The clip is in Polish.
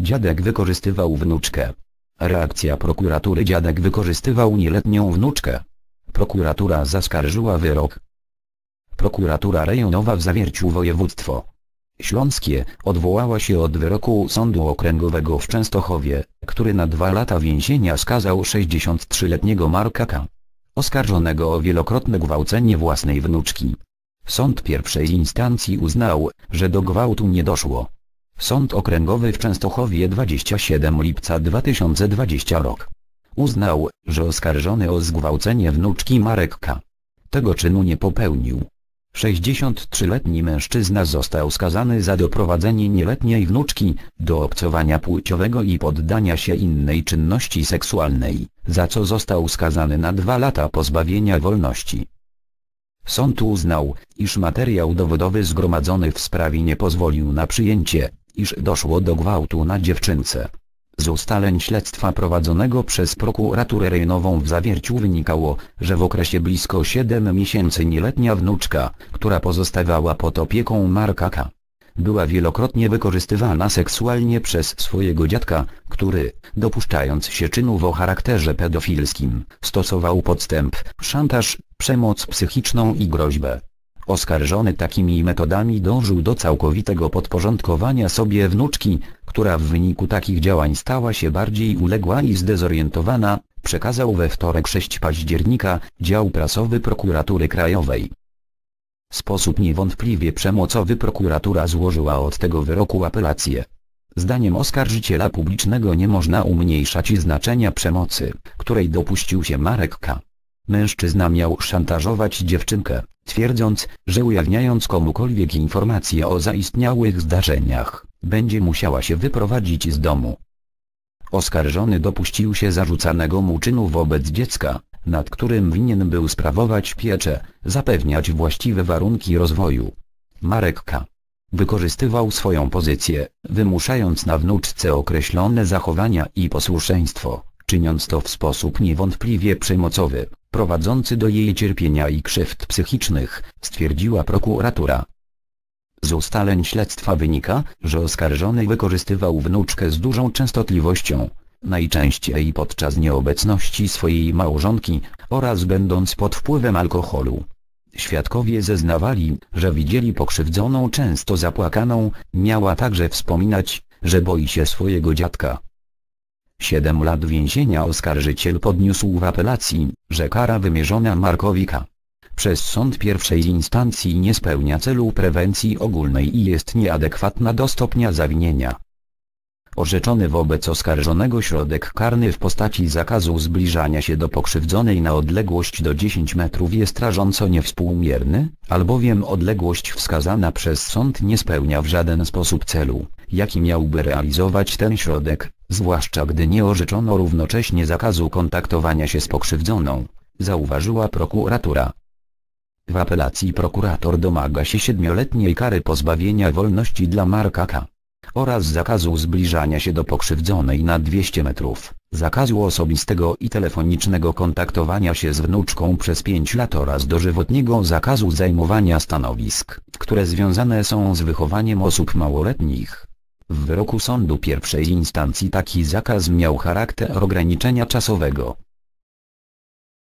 Dziadek wykorzystywał wnuczkę. Reakcja prokuratury Dziadek wykorzystywał nieletnią wnuczkę. Prokuratura zaskarżyła wyrok. Prokuratura rejonowa w Zawierciu Województwo Śląskie odwołała się od wyroku Sądu Okręgowego w Częstochowie, który na dwa lata więzienia skazał 63-letniego Marka K. Oskarżonego o wielokrotne gwałcenie własnej wnuczki. Sąd pierwszej instancji uznał, że do gwałtu nie doszło. Sąd Okręgowy w Częstochowie 27 lipca 2020 rok. Uznał, że oskarżony o zgwałcenie wnuczki Marek K. tego czynu nie popełnił. 63-letni mężczyzna został skazany za doprowadzenie nieletniej wnuczki do obcowania płciowego i poddania się innej czynności seksualnej, za co został skazany na dwa lata pozbawienia wolności. Sąd uznał, iż materiał dowodowy zgromadzony w sprawie nie pozwolił na przyjęcie, iż doszło do gwałtu na dziewczynce. Z ustaleń śledztwa prowadzonego przez prokuraturę rejonową w Zawierciu wynikało, że w okresie blisko 7 miesięcy nieletnia wnuczka, która pozostawała pod opieką Marka K. była wielokrotnie wykorzystywana seksualnie przez swojego dziadka, który, dopuszczając się czynów o charakterze pedofilskim, stosował podstęp, szantaż, przemoc psychiczną i groźbę. Oskarżony takimi metodami dążył do całkowitego podporządkowania sobie wnuczki, która w wyniku takich działań stała się bardziej uległa i zdezorientowana, przekazał we wtorek 6 października dział prasowy prokuratury krajowej. Sposób niewątpliwie przemocowy prokuratura złożyła od tego wyroku apelację. Zdaniem oskarżyciela publicznego nie można umniejszać znaczenia przemocy, której dopuścił się Marek K. Mężczyzna miał szantażować dziewczynkę, twierdząc, że ujawniając komukolwiek informacje o zaistniałych zdarzeniach, będzie musiała się wyprowadzić z domu. Oskarżony dopuścił się zarzucanego mu czynu wobec dziecka, nad którym winien był sprawować pieczę, zapewniać właściwe warunki rozwoju. Marek K. wykorzystywał swoją pozycję, wymuszając na wnuczce określone zachowania i posłuszeństwo, czyniąc to w sposób niewątpliwie przemocowy prowadzący do jej cierpienia i krzywd psychicznych, stwierdziła prokuratura. Z ustaleń śledztwa wynika, że oskarżony wykorzystywał wnuczkę z dużą częstotliwością, najczęściej podczas nieobecności swojej małżonki, oraz będąc pod wpływem alkoholu. Świadkowie zeznawali, że widzieli pokrzywdzoną często zapłakaną, miała także wspominać, że boi się swojego dziadka. Siedem lat więzienia oskarżyciel podniósł w apelacji, że kara wymierzona Markowi K. przez sąd pierwszej instancji nie spełnia celu prewencji ogólnej i jest nieadekwatna do stopnia zawinienia. Orzeczony wobec oskarżonego środek karny w postaci zakazu zbliżania się do pokrzywdzonej na odległość do 10 metrów jest rażąco niewspółmierny, albowiem odległość wskazana przez sąd nie spełnia w żaden sposób celu, jaki miałby realizować ten środek, zwłaszcza gdy nie orzeczono równocześnie zakazu kontaktowania się z pokrzywdzoną, zauważyła prokuratura. W apelacji prokurator domaga się siedmioletniej kary pozbawienia wolności dla Marka K. oraz zakazu zbliżania się do pokrzywdzonej na 200 metrów, zakazu osobistego i telefonicznego kontaktowania się z wnuczką przez 5 lat oraz dożywotniego zakazu zajmowania stanowisk, które związane są z wychowaniem osób małoletnich. W wyroku sądu pierwszej instancji taki zakaz miał charakter ograniczenia czasowego,